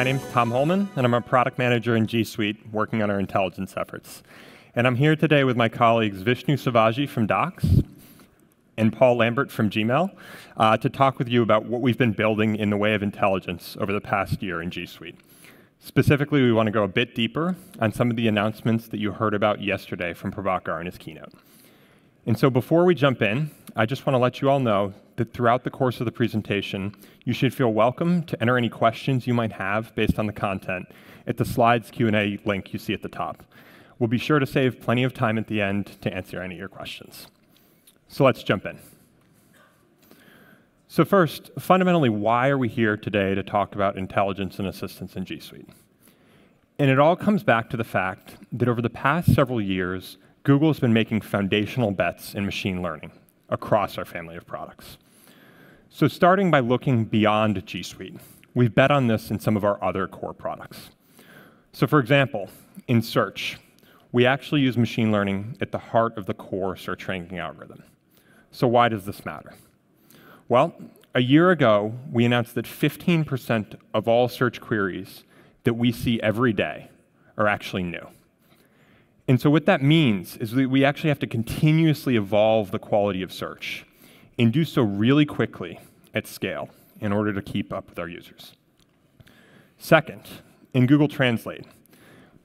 My name's Tom Holman, and I'm a product manager in G Suite working on our intelligence efforts. And I'm here today with my colleagues Vishnu Sivaji from Docs and Paul Lambert from Gmail uh, to talk with you about what we've been building in the way of intelligence over the past year in G Suite. Specifically, we want to go a bit deeper on some of the announcements that you heard about yesterday from Prabhakar in his keynote. And so before we jump in, I just want to let you all know that throughout the course of the presentation, you should feel welcome to enter any questions you might have based on the content at the slides Q&A link you see at the top. We'll be sure to save plenty of time at the end to answer any of your questions. So let's jump in. So first, fundamentally, why are we here today to talk about intelligence and assistance in G Suite? And it all comes back to the fact that over the past several years, Google has been making foundational bets in machine learning across our family of products. So starting by looking beyond G Suite, we've bet on this in some of our other core products. So for example, in search, we actually use machine learning at the heart of the core search ranking algorithm. So why does this matter? Well, a year ago, we announced that 15% of all search queries that we see every day are actually new. And so what that means is that we actually have to continuously evolve the quality of search and do so really quickly at scale in order to keep up with our users. Second, in Google Translate,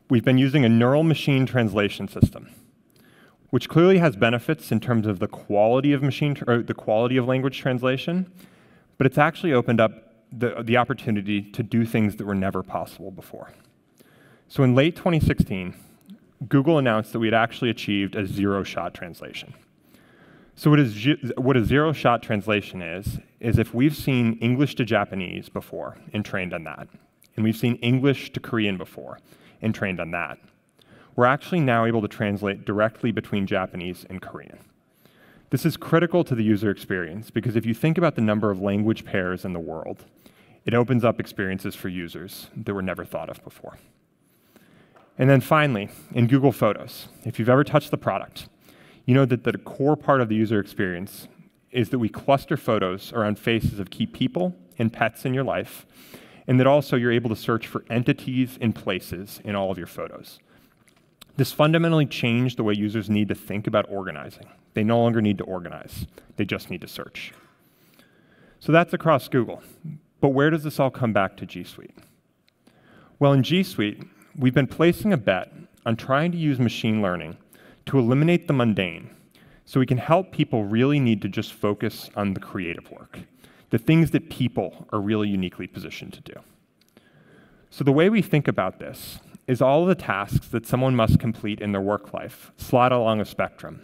we've been using a neural machine translation system which clearly has benefits in terms of the quality of machine or the quality of language translation, but it's actually opened up the, the opportunity to do things that were never possible before. So in late 2016, Google announced that we had actually achieved a zero-shot translation. So what, is, what a zero-shot translation is, is if we've seen English to Japanese before and trained on that, and we've seen English to Korean before and trained on that, we're actually now able to translate directly between Japanese and Korean. This is critical to the user experience because if you think about the number of language pairs in the world, it opens up experiences for users that were never thought of before. And then finally, in Google Photos, if you've ever touched the product, you know that the core part of the user experience is that we cluster photos around faces of key people and pets in your life, and that also you're able to search for entities and places in all of your photos. This fundamentally changed the way users need to think about organizing. They no longer need to organize, they just need to search. So that's across Google. But where does this all come back to G Suite? Well, in G Suite, we've been placing a bet on trying to use machine learning to eliminate the mundane so we can help people really need to just focus on the creative work, the things that people are really uniquely positioned to do. So the way we think about this is all the tasks that someone must complete in their work life slot along a spectrum,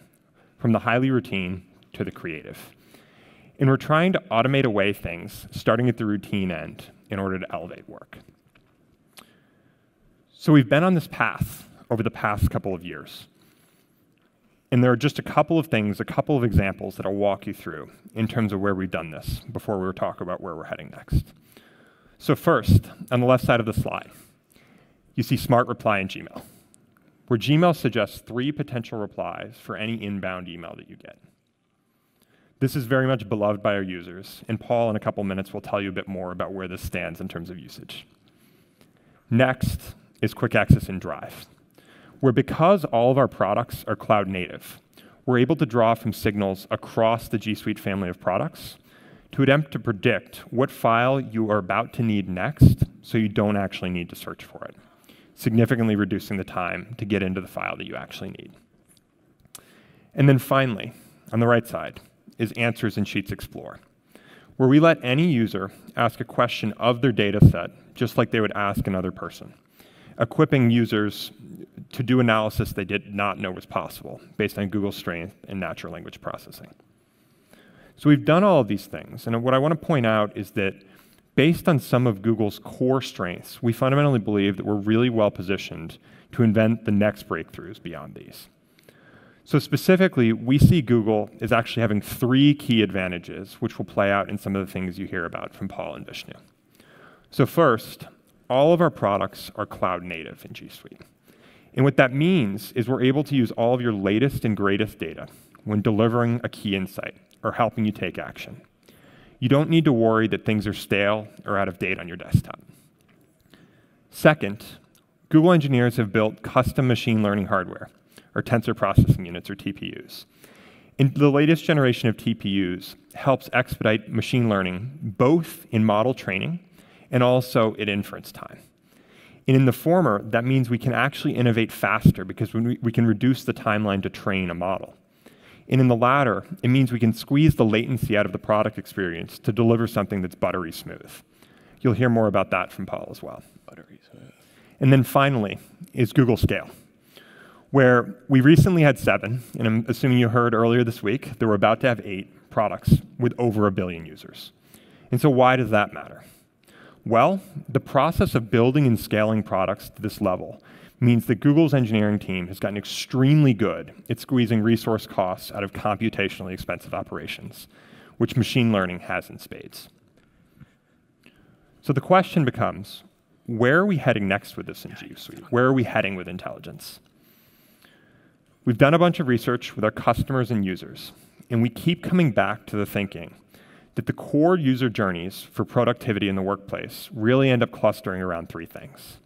from the highly routine to the creative. And we're trying to automate away things, starting at the routine end, in order to elevate work. So we've been on this path over the past couple of years. And there are just a couple of things, a couple of examples that I'll walk you through in terms of where we've done this before we talk about where we're heading next. So first, on the left side of the slide, you see Smart Reply in Gmail, where Gmail suggests three potential replies for any inbound email that you get. This is very much beloved by our users, and Paul, in a couple minutes, will tell you a bit more about where this stands in terms of usage. Next is Quick Access in Drive, where because all of our products are cloud native, we're able to draw from signals across the G Suite family of products to attempt to predict what file you are about to need next so you don't actually need to search for it significantly reducing the time to get into the file that you actually need. And then finally, on the right side, is Answers in Sheets Explore, where we let any user ask a question of their data set just like they would ask another person, equipping users to do analysis they did not know was possible based on Google's strength in natural language processing. So we've done all of these things, and what I want to point out is that based on some of Google's core strengths, we fundamentally believe that we're really well positioned to invent the next breakthroughs beyond these. So specifically, we see Google as actually having three key advantages, which will play out in some of the things you hear about from Paul and Vishnu. So first, all of our products are cloud native in G Suite. And what that means is we're able to use all of your latest and greatest data when delivering a key insight or helping you take action. You don't need to worry that things are stale or out of date on your desktop. Second, Google engineers have built custom machine learning hardware, or tensor processing units, or TPUs. And the latest generation of TPUs helps expedite machine learning both in model training and also at inference time. And in the former, that means we can actually innovate faster because we, we can reduce the timeline to train a model. And in the latter, it means we can squeeze the latency out of the product experience to deliver something that's buttery smooth. You'll hear more about that from Paul as well. Buttery smooth. And then finally is Google Scale, where we recently had seven, and I'm assuming you heard earlier this week that we're about to have eight products with over a billion users. And so why does that matter? Well, the process of building and scaling products to this level means that Google's engineering team has gotten extremely good at squeezing resource costs out of computationally expensive operations, which machine learning has in spades. So the question becomes, where are we heading next with this in G Suite? Where are we heading with intelligence? We've done a bunch of research with our customers and users, and we keep coming back to the thinking that the core user journeys for productivity in the workplace really end up clustering around three things.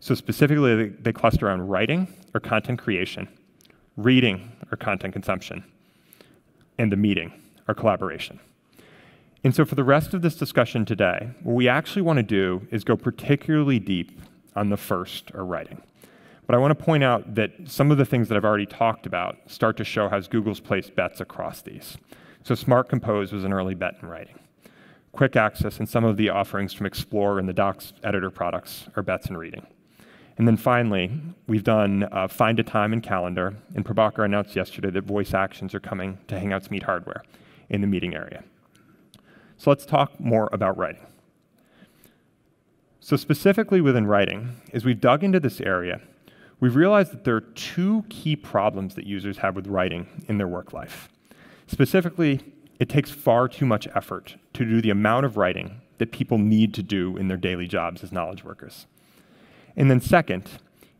So specifically, they cluster around writing or content creation, reading or content consumption, and the meeting or collaboration. And so for the rest of this discussion today, what we actually want to do is go particularly deep on the first, or writing. But I want to point out that some of the things that I've already talked about start to show how Google's placed bets across these. So Smart Compose was an early bet in writing. Quick access and some of the offerings from Explore and the Docs editor products are bets in reading. And then finally, we've done uh, Find a Time and Calendar, and Prabhakar announced yesterday that voice actions are coming to Hangouts Meet hardware in the meeting area. So let's talk more about writing. So specifically within writing, as we've dug into this area, we've realized that there are two key problems that users have with writing in their work life. Specifically, it takes far too much effort to do the amount of writing that people need to do in their daily jobs as knowledge workers. And then second,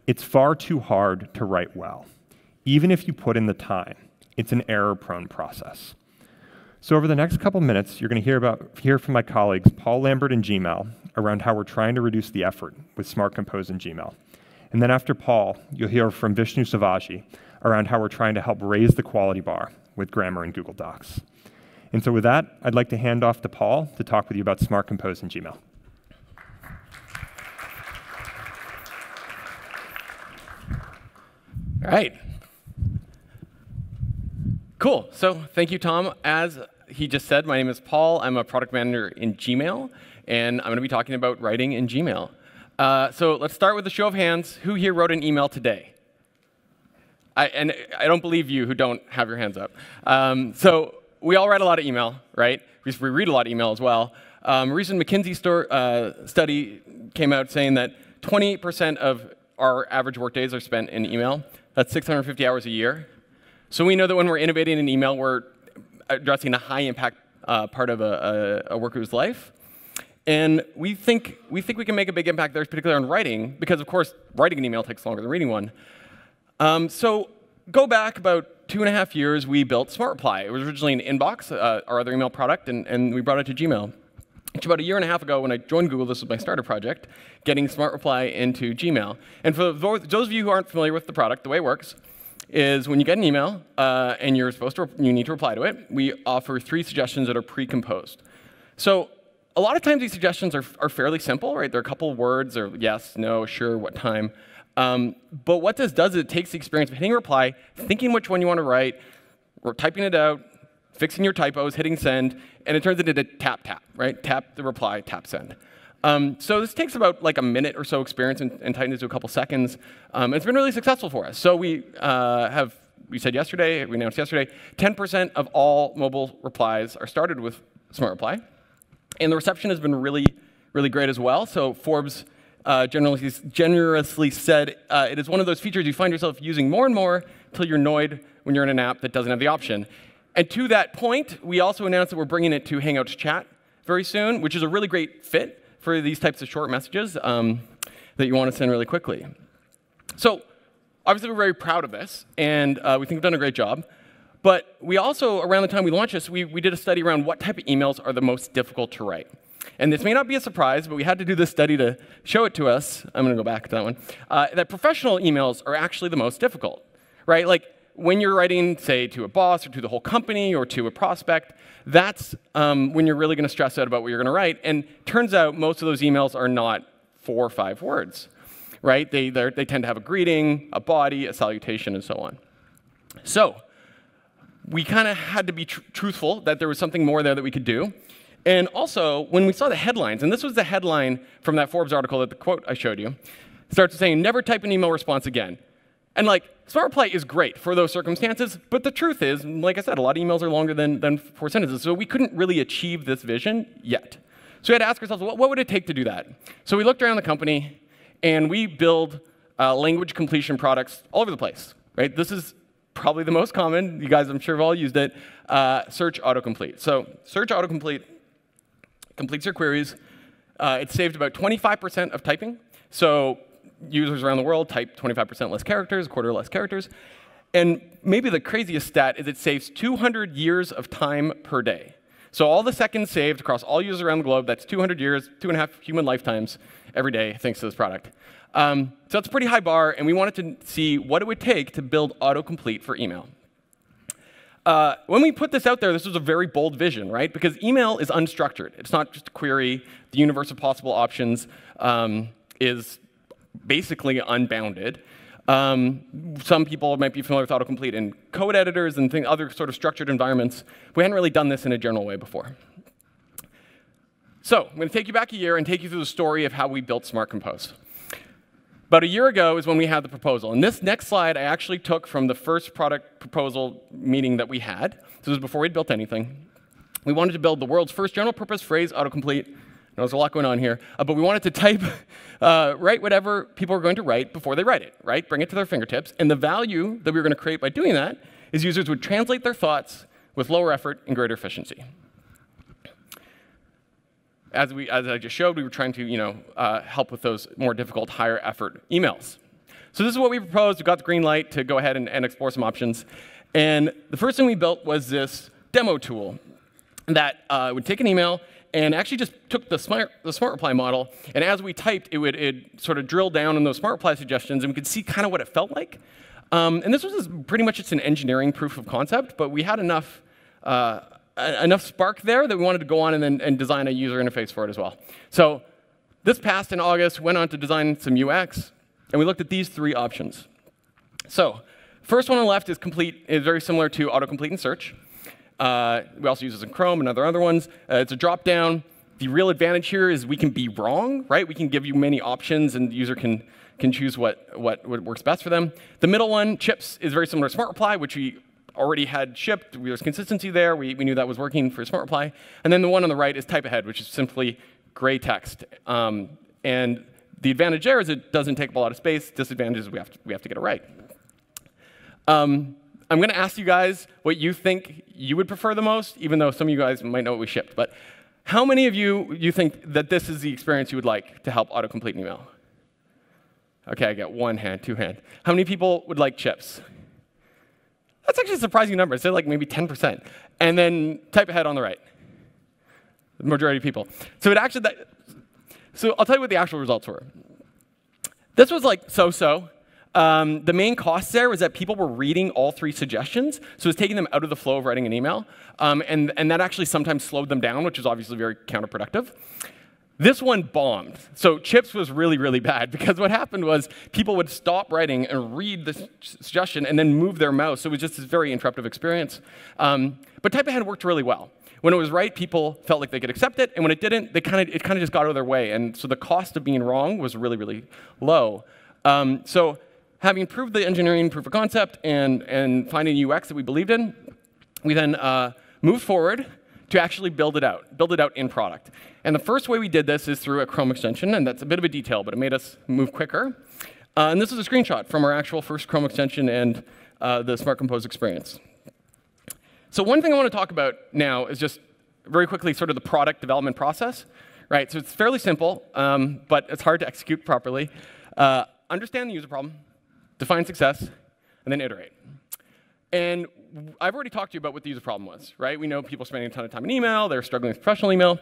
it's far too hard to write well. Even if you put in the time, it's an error-prone process. So over the next couple minutes, you're going to hear, about, hear from my colleagues, Paul Lambert and Gmail, around how we're trying to reduce the effort with Smart Compose and Gmail. And then after Paul, you'll hear from Vishnu Sivaji around how we're trying to help raise the quality bar with Grammar and Google Docs. And so with that, I'd like to hand off to Paul to talk with you about Smart Compose and Gmail. All right. Cool. So thank you, Tom. As he just said, my name is Paul. I'm a product manager in Gmail, and I'm going to be talking about writing in Gmail. Uh, so let's start with a show of hands. Who here wrote an email today? I, and I don't believe you who don't have your hands up. Um, so we all write a lot of email, right? We read a lot of email as well. Um, recent McKinsey store, uh, study came out saying that 28% of our average workdays are spent in email. That's 650 hours a year. So we know that when we're innovating in email, we're addressing a high impact uh, part of a, a, a, worker's life. And we think, we think we can make a big impact there, particularly on writing, because of course, writing an email takes longer than reading one. Um, so go back about two and a half years, we built Smart Reply. It was originally an inbox, uh, our other email product, and, and we brought it to Gmail. It's about a year and a half ago when I joined Google, this was my starter project, getting Smart Reply into Gmail. And for those of you who aren't familiar with the product, the way it works is when you get an email uh, and you're supposed to, you need to reply to it, we offer three suggestions that are pre-composed. So a lot of times these suggestions are, are fairly simple, right? They're a couple words or yes, no, sure, what time. Um, but what this does is it takes the experience of hitting reply, thinking which one you want to write, or typing it out, fixing your typos, hitting send, and it turns it into tap tap, right? Tap the reply, tap send. Um, so this takes about like a minute or so experience and, and tightens it to a couple seconds. Um, it's been really successful for us. So we uh, have, we said yesterday, we announced yesterday, 10% of all mobile replies are started with Smart Reply. And the reception has been really, really great as well. So Forbes uh, generously, generously said uh, it is one of those features you find yourself using more and more until you're annoyed when you're in an app that doesn't have the option. And to that point, we also announced that we're bringing it to Hangouts Chat very soon, which is a really great fit for these types of short messages um, that you want to send really quickly. So obviously, we're very proud of this, and uh, we think we've done a great job. But we also, around the time we launched this, we, we did a study around what type of emails are the most difficult to write. And this may not be a surprise, but we had to do this study to show it to us. I'm going to go back to that one. Uh, that professional emails are actually the most difficult, right? Like when you're writing, say, to a boss or to the whole company or to a prospect, that's um, when you're really going to stress out about what you're going to write. And turns out most of those emails are not four or five words, right? They, they tend to have a greeting, a body, a salutation, and so on. So we kind of had to be tr truthful that there was something more there that we could do. And also, when we saw the headlines, and this was the headline from that Forbes article that the quote I showed you, starts saying, never type an email response again. And like, Smart Reply is great for those circumstances, but the truth is, like I said, a lot of emails are longer than, than four sentences, so we couldn't really achieve this vision yet. So we had to ask ourselves, what, what would it take to do that? So we looked around the company, and we build uh, language completion products all over the place, right? This is probably the most common. You guys, I'm sure, have all used it. Uh, search autocomplete. So search autocomplete completes your queries. Uh, it saved about 25% of typing. So users around the world type 25% less characters, a quarter less characters. And maybe the craziest stat is it saves 200 years of time per day. So all the seconds saved across all users around the globe, that's 200 years, two and a half human lifetimes every day thanks to this product. Um, so it's a pretty high bar, and we wanted to see what it would take to build autocomplete for email. Uh, when we put this out there, this was a very bold vision, right? Because email is unstructured. It's not just a query. The universe of possible options um, is basically unbounded. Um, some people might be familiar with autocomplete in code editors and other sort of structured environments. We hadn't really done this in a general way before. So I'm going to take you back a year and take you through the story of how we built Smart Compose. About a year ago is when we had the proposal. And this next slide I actually took from the first product proposal meeting that we had. This was before we'd built anything. We wanted to build the world's first general purpose phrase autocomplete. There's a lot going on here, uh, but we wanted to type, uh, write whatever people are going to write before they write it, right? Bring it to their fingertips. And the value that we were going to create by doing that is users would translate their thoughts with lower effort and greater efficiency as, we, as I just showed, we were trying to you know, uh, help with those more difficult, higher effort emails. So this is what we proposed. We got the green light to go ahead and, and explore some options. And the first thing we built was this demo tool that uh, would take an email and actually just took the smart, the smart reply model, and as we typed, it would sort of drill down on those smart reply suggestions, and we could see kind of what it felt like. Um, and this was pretty much just an engineering proof of concept, but we had enough uh, enough spark there that we wanted to go on and, then, and design a user interface for it as well. So this passed in August, went on to design some UX, and we looked at these three options. So first one on the left is complete, is very similar to autocomplete and search. Uh, we also use this in Chrome and other other ones. Uh, it's a drop down. The real advantage here is we can be wrong, right? We can give you many options, and the user can can choose what, what, what works best for them. The middle one, Chips, is very similar to Smart Reply, which we already had shipped. There was consistency there. We, we knew that was working for Smart Reply. And then the one on the right is type ahead, which is simply gray text. Um, and the advantage there is it doesn't take up a lot of space. Disadvantage is we have to, we have to get it right. Um, I'm going to ask you guys what you think you would prefer the most, even though some of you guys might know what we shipped. But how many of you you think that this is the experience you would like to help autocomplete an email? Okay, I got one hand, two hand. How many people would like chips? That's actually a surprising number. It's like maybe 10%. And then type ahead on the right. The majority of people. So it actually, that, so I'll tell you what the actual results were. This was like so-so. Um, the main cost there was that people were reading all three suggestions, so it was taking them out of the flow of writing an email, um, and, and that actually sometimes slowed them down, which is obviously very counterproductive. This one bombed. So chips was really, really bad because what happened was people would stop writing and read the suggestion and then move their mouse. So it was just this very interruptive experience. Um, but type ahead worked really well. When it was right, people felt like they could accept it, and when it didn't, they kind of it kind of just got out of their way. And so the cost of being wrong was really, really low. Um, so having proved the engineering proof of concept and and finding UX that we believed in, we then uh, moved forward to actually build it out, build it out in product. And the first way we did this is through a Chrome extension, and that's a bit of a detail, but it made us move quicker. Uh, and this is a screenshot from our actual first Chrome extension and uh, the Smart Compose experience. So one thing I want to talk about now is just very quickly sort of the product development process. Right, so it's fairly simple, um, but it's hard to execute properly. Uh, understand the user problem, define success, and then iterate. And I've already talked to you about what the user problem was, right? We know people spending a ton of time in email, they're struggling with professional email.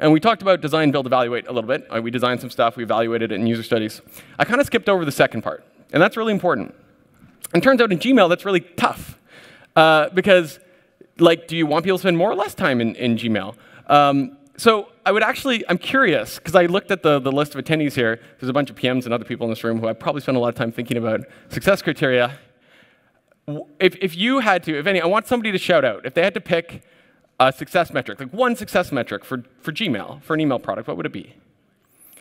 And we talked about design, build, evaluate a little bit. Uh, we designed some stuff, we evaluated it in user studies. I kind of skipped over the second part, and that's really important. And turns out in Gmail, that's really tough. Uh, because, like, do you want people to spend more or less time in, in Gmail? Um, so I would actually, I'm curious, because I looked at the, the list of attendees here. There's a bunch of PMs and other people in this room who I probably spent a lot of time thinking about success criteria. If, if you had to, if any, I want somebody to shout out, if they had to pick a success metric, like one success metric for, for Gmail, for an email product, what would it be?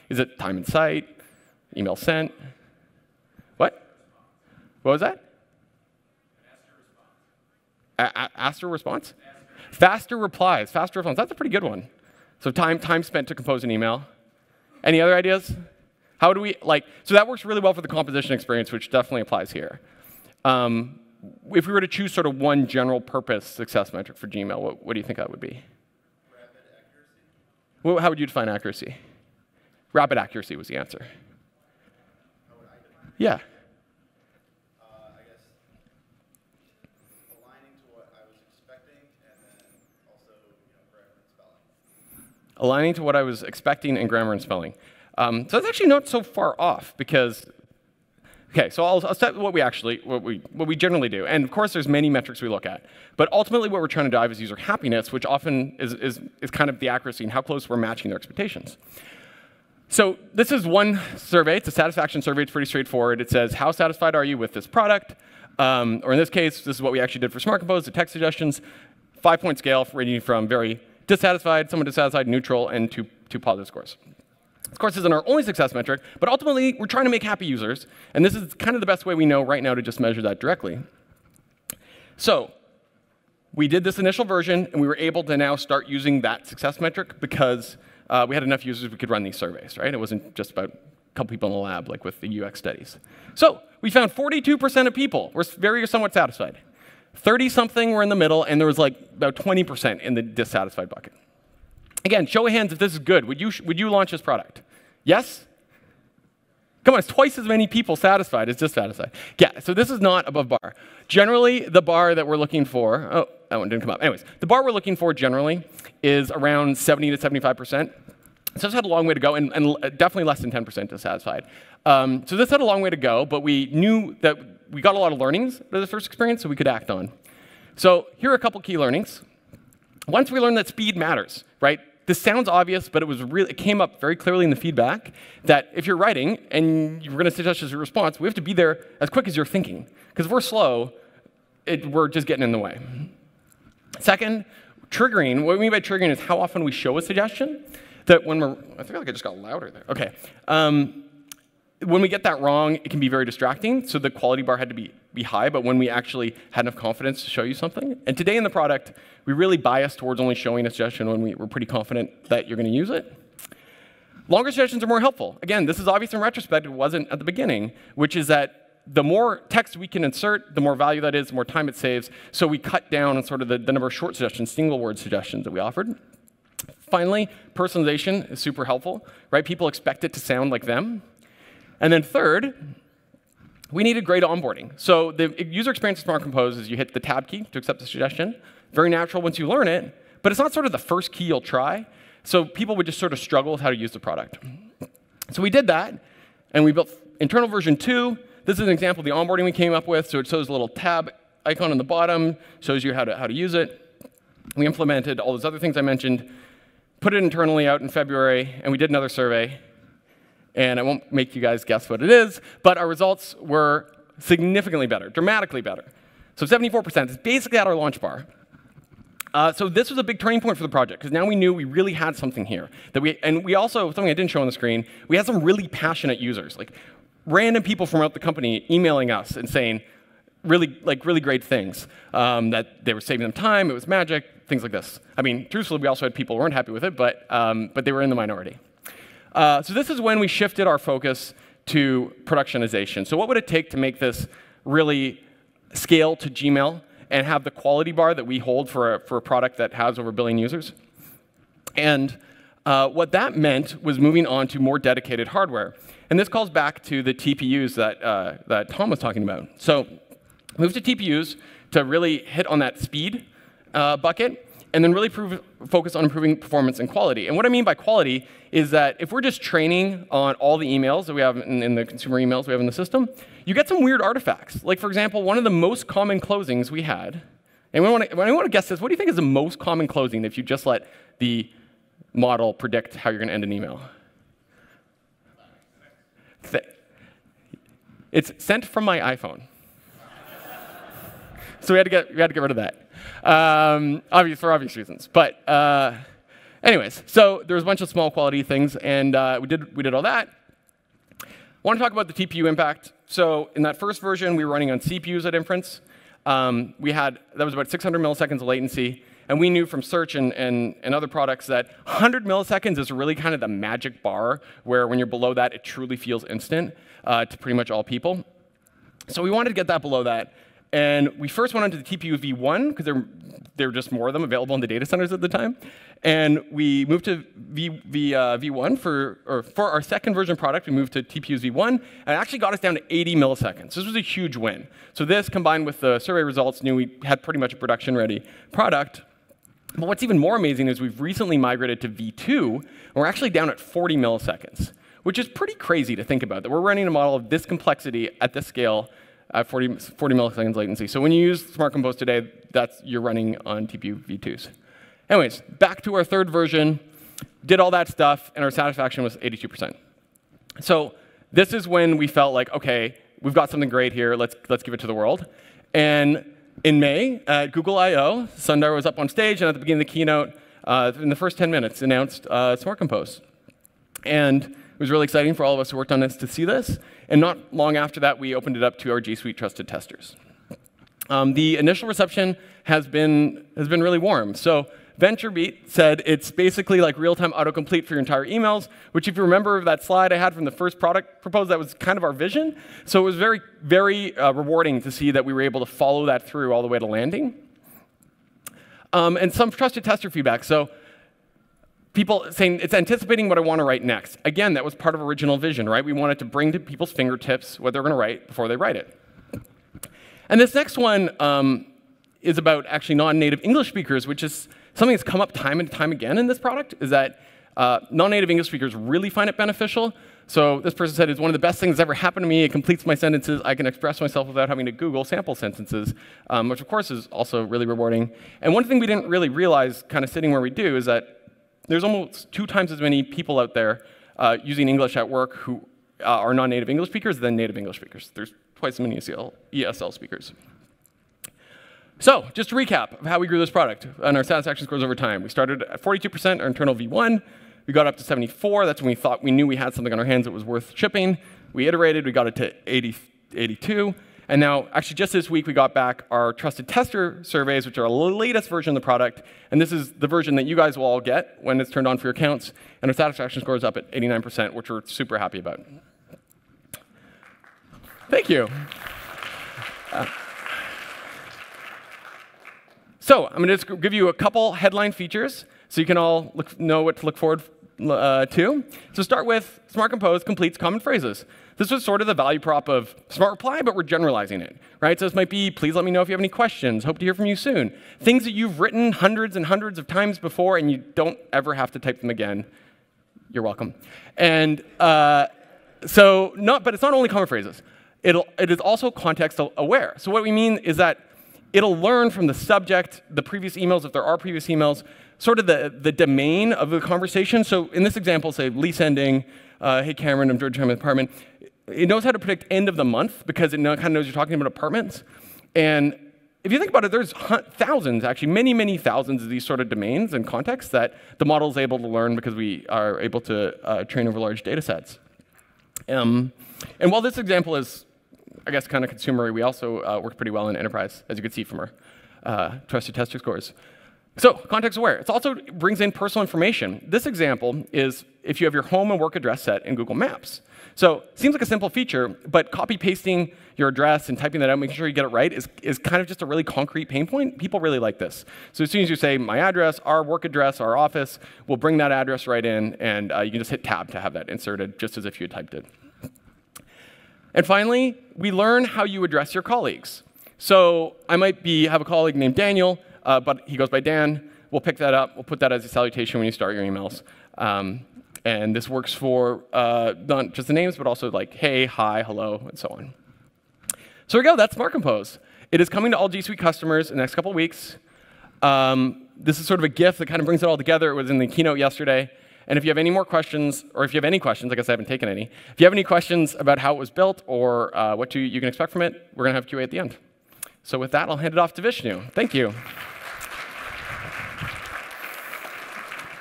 Is it time in site, email sent? What? What was that? Faster response? Faster replies, faster response. That's a pretty good one. So time, time spent to compose an email. Any other ideas? How do we, like, so that works really well for the composition experience, which definitely applies here. Um, if we were to choose sort of one general purpose success metric for Gmail, what, what do you think that would be? Well, how would you define accuracy? Rapid accuracy was the answer. Yeah. aligning to what I was expecting in grammar and spelling. Um, so that's actually not so far off because, okay, so I'll, I'll set what we actually, what we, what we generally do. And of course, there's many metrics we look at. But ultimately, what we're trying to drive is user happiness, which often is, is, is kind of the accuracy and how close we're matching their expectations. So this is one survey. It's a satisfaction survey. It's pretty straightforward. It says, how satisfied are you with this product? Um, or in this case, this is what we actually did for Smart Compose, the text suggestions. Five-point scale ranging from very dissatisfied, somewhat dissatisfied, neutral, and two, two positive scores. Of course, this isn't our only success metric, but ultimately, we're trying to make happy users, and this is kind of the best way we know right now to just measure that directly. So we did this initial version, and we were able to now start using that success metric because uh, we had enough users we could run these surveys, right? It wasn't just about a couple people in the lab like with the UX studies. So we found 42% of people were very or somewhat satisfied. 30 something were in the middle, and there was like about 20% in the dissatisfied bucket. Again, show of hands if this is good. Would you, would you launch this product? Yes? Come on, it's twice as many people satisfied as dissatisfied. Yeah, so this is not above bar. Generally, the bar that we're looking for, oh, that one didn't come up. Anyways, the bar we're looking for generally is around 70 to 75%. So this had a long way to go, and, and definitely less than 10% dissatisfied. Um, so this had a long way to go, but we knew that we got a lot of learnings out of the first experience, so we could act on. So here are a couple key learnings. Once we learned that speed matters, right? This sounds obvious, but it was really it came up very clearly in the feedback that if you're writing and you're going to suggest as a response, we have to be there as quick as you're thinking. Because if we're slow, it, we're just getting in the way. Second, triggering. What we mean by triggering is how often we show a suggestion. That when we're, I feel like I just got louder there. Okay. Um, when we get that wrong, it can be very distracting. So the quality bar had to be, be high, but when we actually had enough confidence to show you something. And today in the product, we really bias towards only showing a suggestion when we, we're pretty confident that you're going to use it. Longer suggestions are more helpful. Again, this is obvious in retrospect, it wasn't at the beginning, which is that the more text we can insert, the more value that is, the more time it saves. So we cut down on sort of the, the number of short suggestions, single word suggestions that we offered. Finally, personalization is super helpful, right? People expect it to sound like them. And then third, we needed great onboarding. So the user experience of Smart Compose is you hit the tab key to accept the suggestion. Very natural once you learn it, but it's not sort of the first key you'll try. So people would just sort of struggle with how to use the product. So we did that, and we built internal version 2. This is an example of the onboarding we came up with. So it shows a little tab icon on the bottom, shows you how to, how to use it. We implemented all those other things I mentioned, put it internally out in February, and we did another survey and I won't make you guys guess what it is, but our results were significantly better, dramatically better. So 74% is basically at our launch bar. Uh, so this was a big turning point for the project because now we knew we really had something here. That we and we also something I didn't show on the screen. We had some really passionate users, like random people from out the company emailing us and saying really like really great things. Um, that they were saving them time, it was magic, things like this. I mean, truthfully, we also had people who weren't happy with it, but um, but they were in the minority. Uh, so this is when we shifted our focus to productionization. So what would it take to make this really scale to Gmail and have the quality bar that we hold for a, for a product that has over a billion users? And uh, what that meant was moving on to more dedicated hardware. And this calls back to the TPUs that, uh, that Tom was talking about. So move to TPUs to really hit on that speed uh, bucket and then really prove, focus on improving performance and quality. And what I mean by quality is that if we're just training on all the emails that we have in, in the consumer emails we have in the system, you get some weird artifacts. Like, for example, one of the most common closings we had, and want to, want to guess this, what do you think is the most common closing if you just let the model predict how you're going to end an email? It's sent from my iPhone. so we had to get, we had to get rid of that um, obvious, for obvious reasons. But uh, anyways, so there was a bunch of small quality things, and uh, we, did, we did all that. I want to talk about the TPU impact. So in that first version, we were running on CPUs at inference. Um, we had, that was about 600 milliseconds of latency. And we knew from search and, and, and, other products that 100 milliseconds is really kind of the magic bar where when you're below that, it truly feels instant uh, to pretty much all people. So we wanted to get that below that. And we first went onto the TPU v1 because there, there were just more of them available in the data centers at the time. And we moved to v, v, uh, v1 for, or for our second version product, we moved to TPU's v1, and it actually got us down to 80 milliseconds. This was a huge win. So this, combined with the survey results, knew we had pretty much a production-ready product. But what's even more amazing is we've recently migrated to v2, and we're actually down at 40 milliseconds, which is pretty crazy to think about, that we're running a model of this complexity at this scale at 40, 40 milliseconds latency. So when you use Smart Compose today, that's you're running on TPU v2s. Anyways, back to our third version, did all that stuff, and our satisfaction was 82%. So this is when we felt like, okay, we've got something great here, let's, let's give it to the world. And in May, at Google I.O., Sundar was up on stage, and at the beginning of the keynote, uh, in the first 10 minutes, announced uh, Smart Compose. And it was really exciting for all of us who worked on this to see this. And not long after that, we opened it up to our G Suite trusted testers. Um, the initial reception has been, has been really warm. So VentureBeat said it's basically like real-time autocomplete for your entire emails, which if you remember that slide I had from the first product proposed, that was kind of our vision. So it was very, very uh, rewarding to see that we were able to follow that through all the way to landing. Um, and some trusted tester feedback. So people saying it's anticipating what I want to write next. Again, that was part of original vision, right? We wanted to bring to people's fingertips what they're going to write before they write it. And this next one um, is about actually non-native English speakers, which is something that's come up time and time again in this product, is that uh, non-native English speakers really find it beneficial. So this person said, it's one of the best things that's ever happened to me. It completes my sentences. I can express myself without having to Google sample sentences, um, which of course is also really rewarding. And one thing we didn't really realize, kind of sitting where we do, is that there's almost two times as many people out there uh, using English at work who uh, are non-native English speakers than native English speakers. There's twice as many ESL, ESL speakers. So, just to recap of how we grew this product and our satisfaction scores over time. We started at 42%, our internal V1. We got up to 74. That's when we thought we knew we had something on our hands that was worth shipping. We iterated. We got it to 80, 82. And now, actually, just this week, we got back our trusted tester surveys, which are the latest version of the product. And this is the version that you guys will all get when it's turned on for your accounts. And our satisfaction score is up at 89%, which we're super happy about. Thank you. So I'm going to just give you a couple headline features so you can all look, know what to look forward uh, to. So start with Smart Compose completes common phrases. This was sort of the value prop of Smart Reply, but we're generalizing it, right? So this might be, please let me know if you have any questions. Hope to hear from you soon. Things that you've written hundreds and hundreds of times before, and you don't ever have to type them again. You're welcome. And uh, so, not, but it's not only common phrases. It'll, it is also context aware. So what we mean is that it'll learn from the subject, the previous emails, if there are previous emails, sort of the, the domain of the conversation. So in this example, say lease ending, uh, hey Cameron, I'm George, I'm apartment. It knows how to predict end of the month because it kind of knows you're talking about apartments. And if you think about it, there's thousands, actually, many, many thousands of these sort of domains and contexts that the model is able to learn because we are able to uh, train over large data sets. Um, and while this example is, I guess, kind of consumery, we also uh, work pretty well in enterprise, as you can see from our uh, trusted tester scores. So, context aware. It also brings in personal information. This example is if you have your home and work address set in Google Maps. So seems like a simple feature, but copy pasting your address and typing that out, making sure you get it right, is, is kind of just a really concrete pain point. People really like this. So as soon as you say my address, our work address, our office, we'll bring that address right in, and uh, you can just hit tab to have that inserted, just as if you had typed it. And finally, we learn how you address your colleagues. So I might be have a colleague named Daniel, uh, but he goes by Dan. we'll pick that up. We'll put that as a salutation when you start your emails. Um, and this works for uh, not just the names, but also like hey, hi, hello, and so on. So we go. That's Smart Compose. It is coming to all G Suite customers in the next couple of weeks. Um, this is sort of a gift that kind of brings it all together. It was in the keynote yesterday. And if you have any more questions, or if you have any questions, I guess I haven't taken any. If you have any questions about how it was built or uh, what you, you can expect from it, we're going to have QA at the end. So with that, I'll hand it off to Vishnu. Thank you.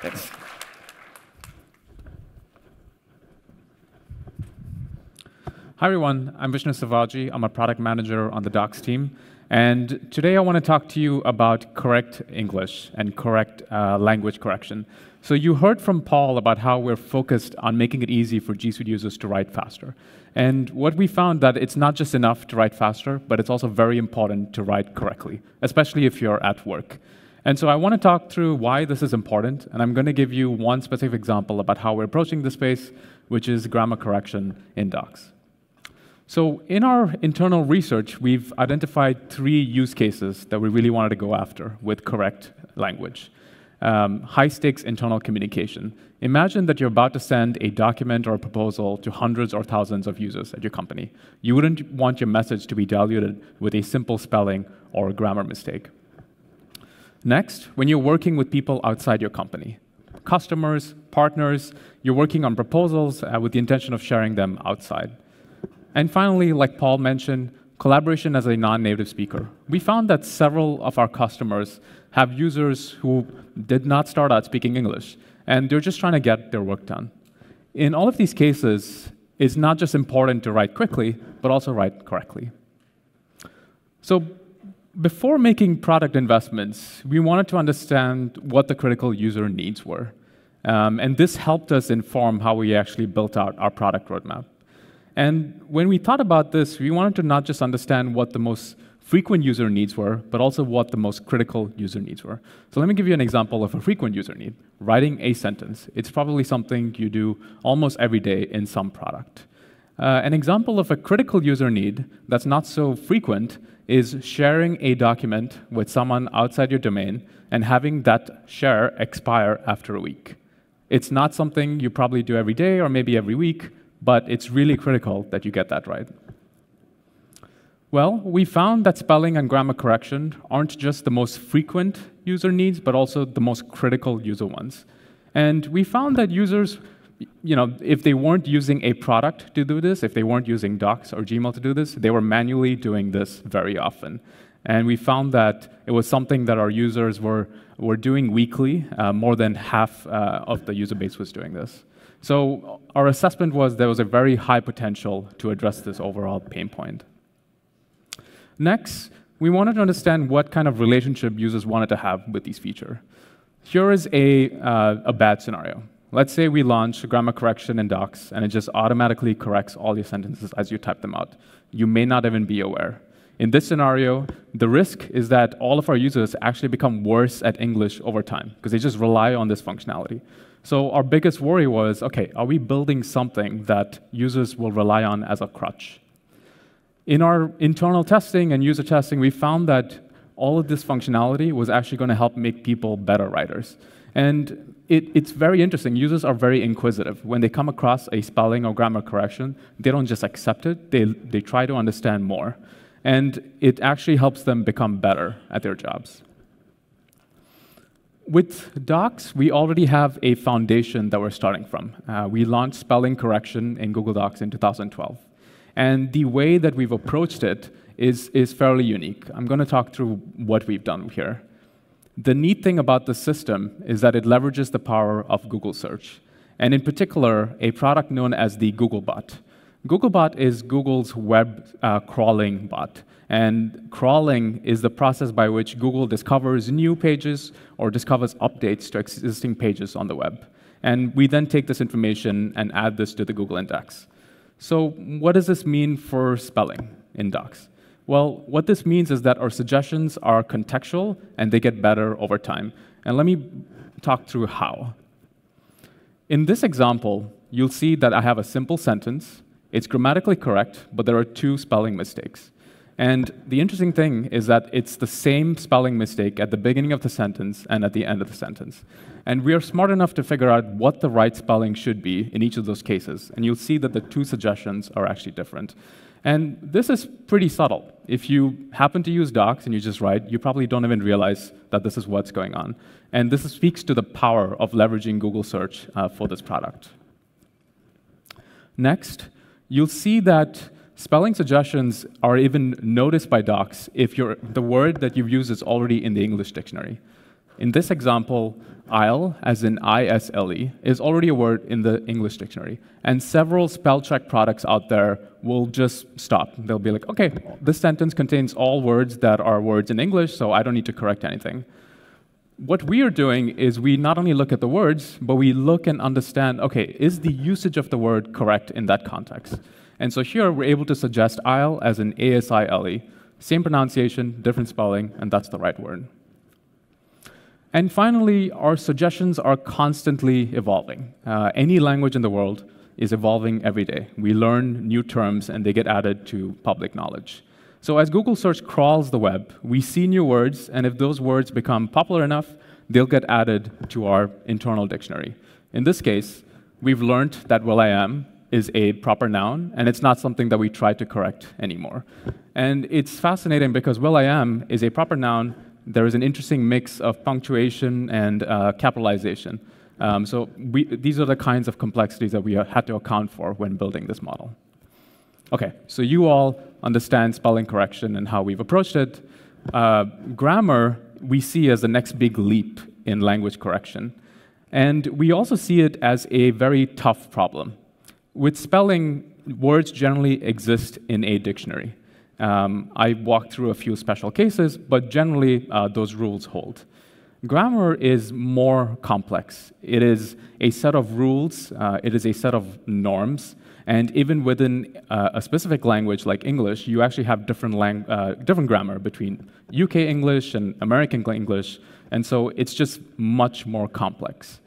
Thanks. Hi, everyone. I'm Vishnu Sivaji. I'm a product manager on the Docs team. And today I want to talk to you about correct English and correct uh, language correction. So you heard from Paul about how we're focused on making it easy for G Suite users to write faster. And what we found that it's not just enough to write faster, but it's also very important to write correctly, especially if you're at work. And so I want to talk through why this is important, and I'm going to give you one specific example about how we're approaching the space, which is grammar correction in Docs. So in our internal research, we've identified three use cases that we really wanted to go after with correct language. Um, high stakes internal communication. Imagine that you're about to send a document or a proposal to hundreds or thousands of users at your company. You wouldn't want your message to be diluted with a simple spelling or a grammar mistake. Next, when you're working with people outside your company, customers, partners, you're working on proposals uh, with the intention of sharing them outside. And finally, like Paul mentioned, collaboration as a non-native speaker. We found that several of our customers have users who did not start out speaking English, and they're just trying to get their work done. In all of these cases, it's not just important to write quickly, but also write correctly. So before making product investments, we wanted to understand what the critical user needs were. Um, and this helped us inform how we actually built out our product roadmap. And when we thought about this, we wanted to not just understand what the most frequent user needs were, but also what the most critical user needs were. So let me give you an example of a frequent user need, writing a sentence. It's probably something you do almost every day in some product. Uh, an example of a critical user need that's not so frequent is sharing a document with someone outside your domain and having that share expire after a week. It's not something you probably do every day or maybe every week, but it's really critical that you get that right. Well, we found that spelling and grammar correction aren't just the most frequent user needs, but also the most critical user ones. And we found that users, you know, if they weren't using a product to do this, if they weren't using Docs or Gmail to do this, they were manually doing this very often. And we found that it was something that our users were, were doing weekly. Uh, more than half uh, of the user base was doing this. So our assessment was there was a very high potential to address this overall pain point. Next, we wanted to understand what kind of relationship users wanted to have with these features. Here is a, uh, a bad scenario. Let's say we launch grammar correction in Docs, and it just automatically corrects all your sentences as you type them out. You may not even be aware. In this scenario, the risk is that all of our users actually become worse at English over time because they just rely on this functionality. So our biggest worry was, okay, are we building something that users will rely on as a crutch? In our internal testing and user testing, we found that all of this functionality was actually going to help make people better writers. And it, it's very interesting. Users are very inquisitive. When they come across a spelling or grammar correction, they don't just accept it, they, they try to understand more. And it actually helps them become better at their jobs. With Docs, we already have a foundation that we're starting from. Uh, we launched spelling correction in Google Docs in 2012. And the way that we've approached it is, is fairly unique. I'm going to talk through what we've done here. The neat thing about the system is that it leverages the power of Google Search, and in particular, a product known as the Googlebot. Googlebot is Google's web uh, crawling bot. And crawling is the process by which Google discovers new pages or discovers updates to existing pages on the web. And we then take this information and add this to the Google index. So what does this mean for spelling in Docs? Well, what this means is that our suggestions are contextual and they get better over time. And let me talk through how. In this example, you'll see that I have a simple sentence. It's grammatically correct, but there are two spelling mistakes. And the interesting thing is that it's the same spelling mistake at the beginning of the sentence and at the end of the sentence. And we are smart enough to figure out what the right spelling should be in each of those cases. And you'll see that the two suggestions are actually different. And this is pretty subtle. If you happen to use docs and you just write, you probably don't even realize that this is what's going on. And this speaks to the power of leveraging Google search uh, for this product. Next, you'll see that spelling suggestions are even noticed by docs if the word that you've used is already in the English dictionary. In this example, isle, as in I-S-L-E, is already a word in the English dictionary. And several spell check products out there will just stop. They'll be like, okay, this sentence contains all words that are words in English, so I don't need to correct anything. What we are doing is we not only look at the words, but we look and understand, okay, is the usage of the word correct in that context? And so here we're able to suggest aisle as in A-S-I-L-E. Same pronunciation, different spelling, and that's the right word. And finally, our suggestions are constantly evolving. Uh, any language in the world is evolving every day. We learn new terms and they get added to public knowledge. So as Google search crawls the web, we see new words, and if those words become popular enough, they'll get added to our internal dictionary. In this case, we've learned that will.i.am is a proper noun, and it's not something that we try to correct anymore. And it's fascinating because will.i.am is a proper noun. There is an interesting mix of punctuation and uh, capitalization. Um, so we, these are the kinds of complexities that we had to account for when building this model. Okay, so you all understand spelling correction and how we've approached it. Uh, grammar we see as the next big leap in language correction. And we also see it as a very tough problem. With spelling, words generally exist in a dictionary. Um, I walked through a few special cases, but generally uh, those rules hold. Grammar is more complex. It is a set of rules, uh, it is a set of norms, and even within uh, a specific language like English, you actually have different, uh, different grammar between UK English and American English, and so it's just much more complex.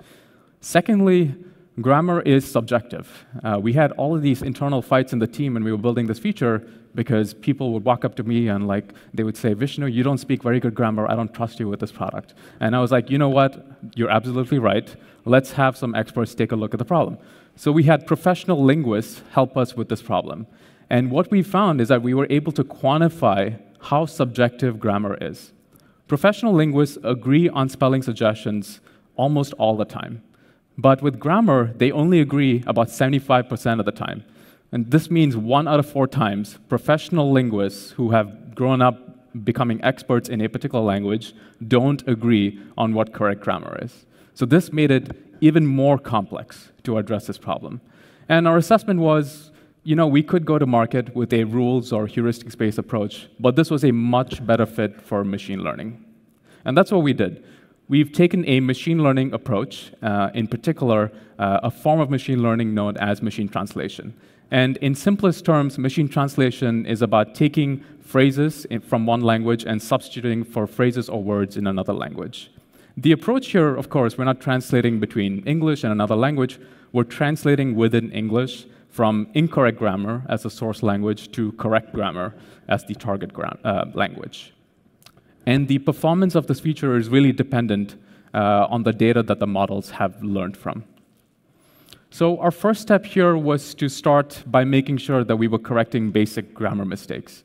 Secondly, grammar is subjective. Uh, we had all of these internal fights in the team when we were building this feature because people would walk up to me and like they would say, Vishnu, you don't speak very good grammar. I don't trust you with this product. And I was like, you know what? You're absolutely right. Let's have some experts take a look at the problem. So we had professional linguists help us with this problem. And what we found is that we were able to quantify how subjective grammar is. Professional linguists agree on spelling suggestions almost all the time. But with grammar, they only agree about 75% of the time. And this means one out of four times, professional linguists who have grown up becoming experts in a particular language don't agree on what correct grammar is. So this made it even more complex to address this problem. And our assessment was, you know, we could go to market with a rules or heuristics-based approach, but this was a much better fit for machine learning. And that's what we did. We've taken a machine learning approach, uh, in particular, uh, a form of machine learning known as machine translation. And in simplest terms, machine translation is about taking phrases from one language and substituting for phrases or words in another language. The approach here, of course, we're not translating between English and another language, we're translating within English from incorrect grammar as the source language to correct grammar as the target uh, language. And the performance of this feature is really dependent uh, on the data that the models have learned from. So our first step here was to start by making sure that we were correcting basic grammar mistakes.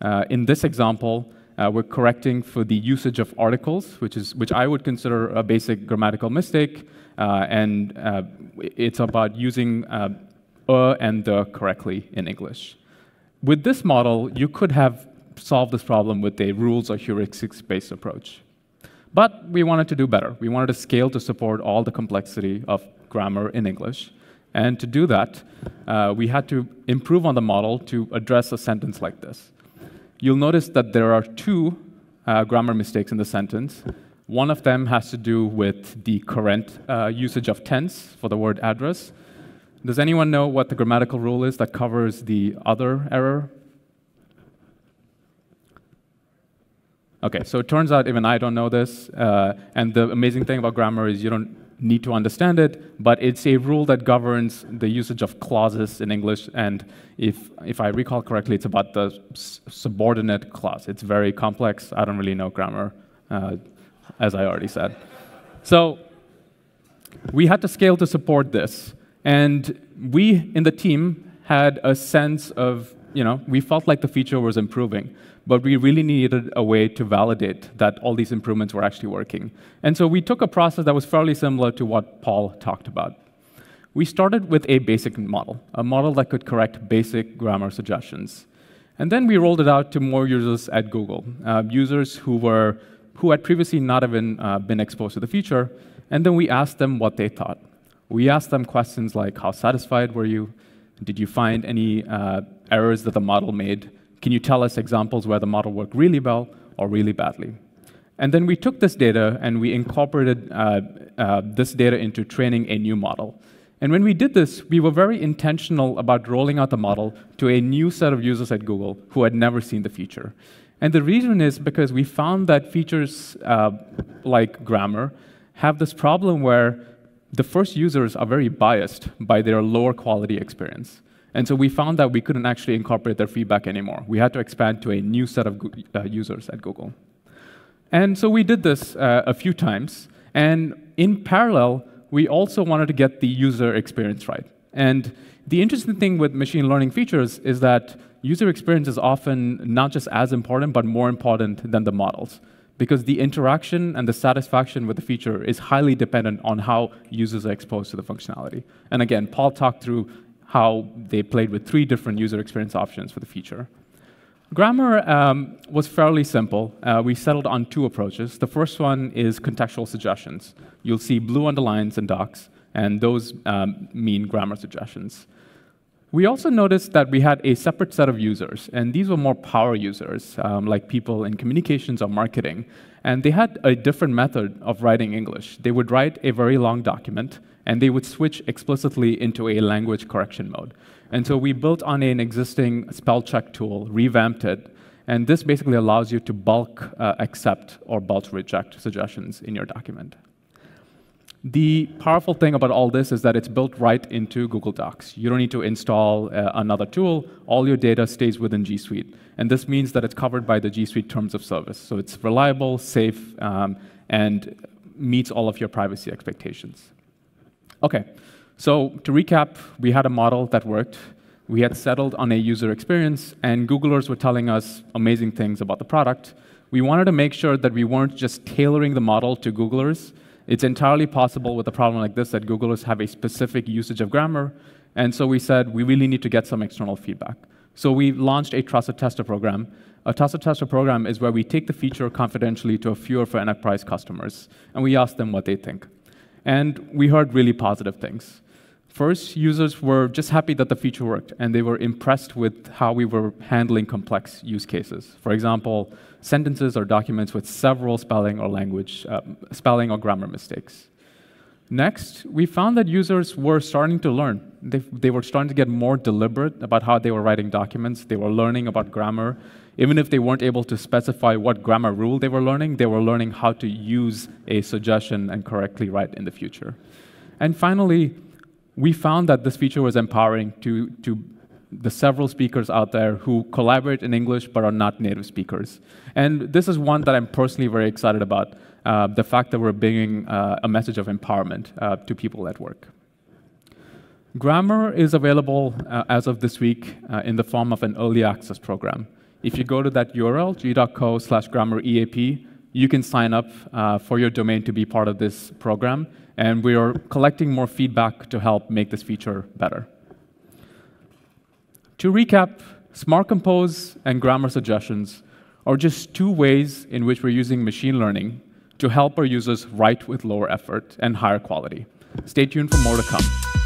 Uh, in this example, uh, we're correcting for the usage of articles, which, is, which I would consider a basic grammatical mistake, uh, and uh, it's about using uh, uh and the correctly in English. With this model, you could have solved this problem with a rules or heuristics-based approach. But we wanted to do better. We wanted to scale to support all the complexity of grammar in English. And to do that, uh, we had to improve on the model to address a sentence like this. You'll notice that there are two uh, grammar mistakes in the sentence. One of them has to do with the current uh, usage of tense for the word address. Does anyone know what the grammatical rule is that covers the other error? Okay, so it turns out even I don't know this. Uh, and the amazing thing about grammar is you don't need to understand it, but it's a rule that governs the usage of clauses in English. And if, if I recall correctly, it's about the subordinate clause. It's very complex. I don't really know grammar, uh, as I already said. So we had to scale to support this. And we in the team had a sense of, you know, we felt like the feature was improving but we really needed a way to validate that all these improvements were actually working. And so we took a process that was fairly similar to what Paul talked about. We started with a basic model, a model that could correct basic grammar suggestions. And then we rolled it out to more users at Google, uh, users who, were, who had previously not even uh, been exposed to the feature, and then we asked them what they thought. We asked them questions like, how satisfied were you? Did you find any uh, errors that the model made? Can you tell us examples where the model worked really well or really badly? And then we took this data and we incorporated uh, uh, this data into training a new model. And when we did this, we were very intentional about rolling out the model to a new set of users at Google who had never seen the feature. And the reason is because we found that features uh, like grammar have this problem where the first users are very biased by their lower quality experience. And so we found that we couldn't actually incorporate their feedback anymore. We had to expand to a new set of uh, users at Google. And so we did this uh, a few times. And in parallel, we also wanted to get the user experience right. And the interesting thing with machine learning features is that user experience is often not just as important, but more important than the models. Because the interaction and the satisfaction with the feature is highly dependent on how users are exposed to the functionality. And again, Paul talked through how they played with three different user experience options for the feature. Grammar um, was fairly simple. Uh, we settled on two approaches. The first one is contextual suggestions. You'll see blue underlines in docs, and those um, mean grammar suggestions. We also noticed that we had a separate set of users, and these were more power users, um, like people in communications or marketing. And they had a different method of writing English. They would write a very long document, and they would switch explicitly into a language correction mode. And so we built on an existing spell check tool, revamped it, and this basically allows you to bulk uh, accept or bulk reject suggestions in your document. The powerful thing about all this is that it's built right into Google Docs. You don't need to install uh, another tool. All your data stays within G Suite. And this means that it's covered by the G Suite terms of service. So it's reliable, safe, um, and meets all of your privacy expectations. Okay, so to recap, we had a model that worked. We had settled on a user experience, and Googlers were telling us amazing things about the product. We wanted to make sure that we weren't just tailoring the model to Googlers. It's entirely possible with a problem like this that Googlers have a specific usage of grammar, and so we said we really need to get some external feedback. So we launched a trusted tester program. A trusted tester program is where we take the feature confidentially to a few of our enterprise customers, and we ask them what they think. And we heard really positive things. First, users were just happy that the feature worked, and they were impressed with how we were handling complex use cases. For example, sentences or documents with several spelling or language, uh, spelling or grammar mistakes. Next, we found that users were starting to learn. They, they were starting to get more deliberate about how they were writing documents. They were learning about grammar. Even if they weren't able to specify what grammar rule they were learning, they were learning how to use a suggestion and correctly write in the future. And finally, we found that this feature was empowering to, to the several speakers out there who collaborate in English but are not native speakers. And this is one that I'm personally very excited about, uh, the fact that we're bringing uh, a message of empowerment uh, to people at work. Grammar is available uh, as of this week uh, in the form of an early access program. If you go to that URL, g.co slash grammar EAP, you can sign up uh, for your domain to be part of this program. And we are collecting more feedback to help make this feature better. To recap, Smart Compose and grammar suggestions are just two ways in which we're using machine learning to help our users write with lower effort and higher quality. Stay tuned for more to come.